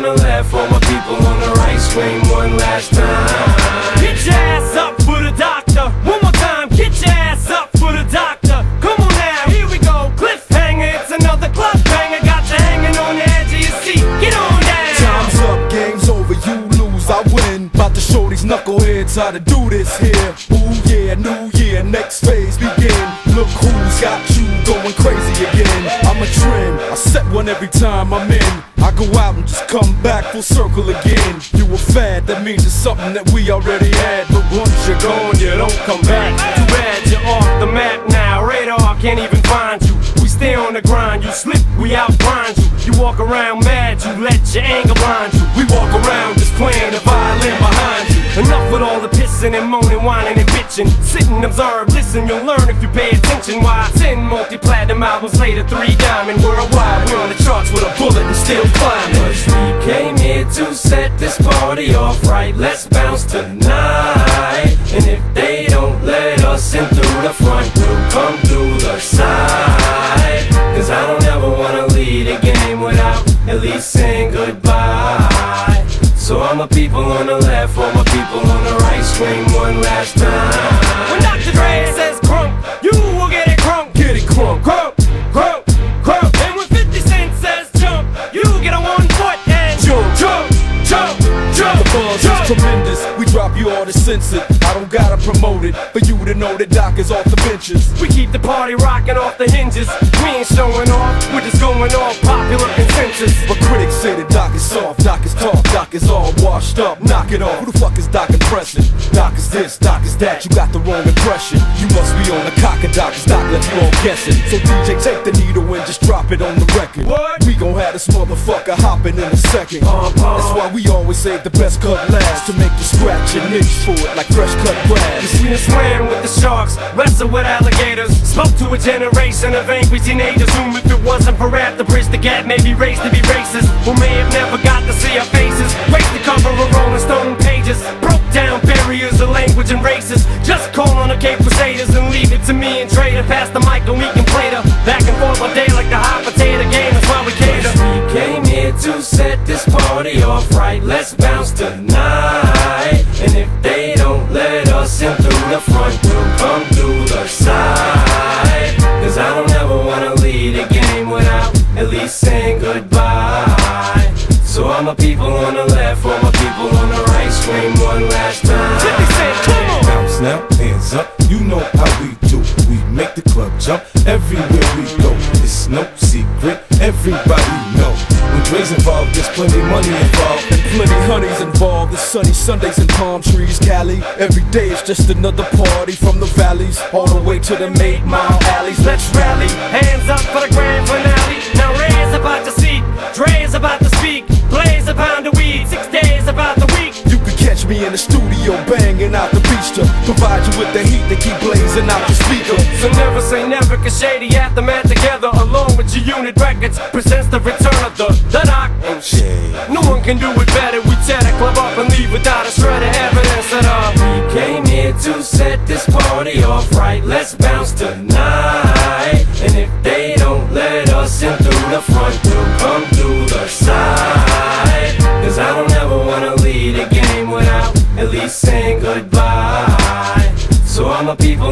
on the left, all my people on the right, scream one last time. Get your ass up for the doctor. One more time, get your ass up for the doctor. Come on now, here we go. Cliffhanger, it's another club banger. Got you hanging on the edge of your seat. Get on down. Time's up, game's over, you lose, I win. About to show these knuckleheads how to do this here. Ooh yeah, new year, next phase begin. Look who's got you going crazy again. I'm a trend, I set one every time I'm in. I go out and just come back full circle again. You a fad, that means it's something that we already had. But once you're gone, you don't come back. Too bad you're off the map now. Radar can't even find you. We stay on the grind. You slip, we outgrind you. You walk around mad, you let your anger blind you. We walk around just playing the violin behind you. Enough with all the pissing and moaning, whining and bitching. Sit and observe, listen, you'll learn if you pay attention. Why? Ten multi-platinum albums later, three diamond worldwide. We're on the charts with a bullet and still climbing. Cause we came here to set this party off right. Let's bounce tonight. And if they don't let us in through the front, we'll come through the side. Cause I don't ever wanna lead a game without at least saying goodbye. So all my people on the left, all my people on the right, swing one last censored. I don't gotta promote it for you to know that Doc is off the benches. We keep the party rocking off the hinges. We ain't showing off, we're just going off popular consensus. But critics say that Doc is soft, Doc is tough, Doc is all washed up. Knock it off. Who the fuck is Doc impressing? Doc is this, Doc is that. You got the wrong impression. You must be on the cock of Doc, Doc left you all guessing. So DJ, take the needle and just drop it on the record. What? We gon' have this motherfucker hopping in a second. Uh-huh. That's why we always save the best cut last to make you scratch and itch for it like fresh cut grass. We done swam with the sharks, wrestle with alligators. Spoke to a generation of angry teenagers whom, if it wasn't for rap, to bridge the gap, maybe raised to be racist. Who may have never got to see our faces. Race the cover of Rolling Stone pages. Broke down barriers of language and races. Just call on the Cape Crusaders and leave it to me and to pass the mic and we can play the back and forth all day like the hot potato game. That's why we cater. We came here to set this party off right. Let's bounce tonight. The front, come through the side. Cause I don't ever wanna lead a game without at least saying goodbye. So all my people on the left, all my people on the right, scream one last time. 50 Cent, come on! Bounce now, hands up, you know how we do. We make the club jump everywhere we go. It's no secret, everybody know. Involved, there's plenty money involved. And plenty honeys involved. It's sunny Sundays and palm trees, Cali. Every day is just another party from the valleys all the way to the eight mile alleys. Let's rally, hands up for the grand finale. Now Ray's about to see, Dre's about to speak. Blaze a pound of weed, six days about the week. You could catch me in the studio banging out the beach to provide you with the heat to keep blazing out the speaker. So never say never, cause Shady Aftermath records, presents the return of the, the shit. No one can do it better. We tear the club up and leave without a shred of evidence that uh. We came here to set this party off right. Let's bounce tonight. And if they don't let us in through the front, we'll come through the side. Cause I don't ever wanna lead a game without at least saying goodbye. So all my people